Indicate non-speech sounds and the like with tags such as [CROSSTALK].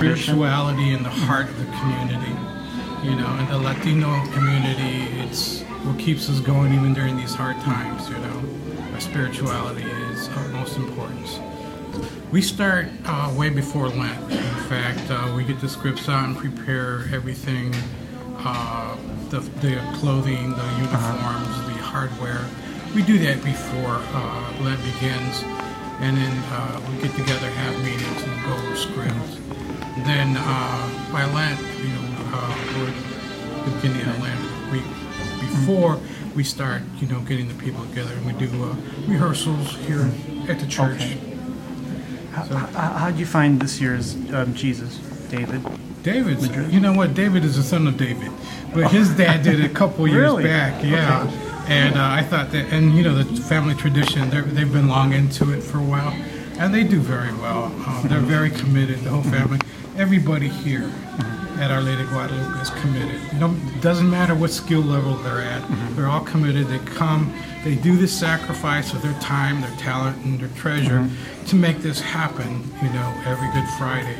spirituality in the heart of the community. You know, in the Latino community, it's what keeps us going even during these hard times. You know, our spirituality is of most importance. We start uh, way before Lent. In fact, uh, we get the scripts out and prepare everything uh, the, the clothing, the uniforms, the hardware. We do that before uh, Lent begins, and then uh, we get together, Then uh, by Lent, you know, uh, we're beginning of Lent week before we start, you know, getting the people together, and we do uh, rehearsals here at the church. Okay. How, how, how'd you find this year's um, Jesus, David? David, you know what? David is the son of David, but his [LAUGHS] dad did it a couple years Really? back. Yeah, and uh, I thought that, and you know, the family tradition. They've been long into it for a while, and they do very well. Uh, they're very committed. The whole family, everybody here at Our Lady Guadalupe is committed. You know, it doesn't matter what skill level they're at. Mm-hmm. They're all committed. They come. They do this sacrifice of their time, their talent, and their treasure mm-hmm. to make this happen. You know, every Good Friday.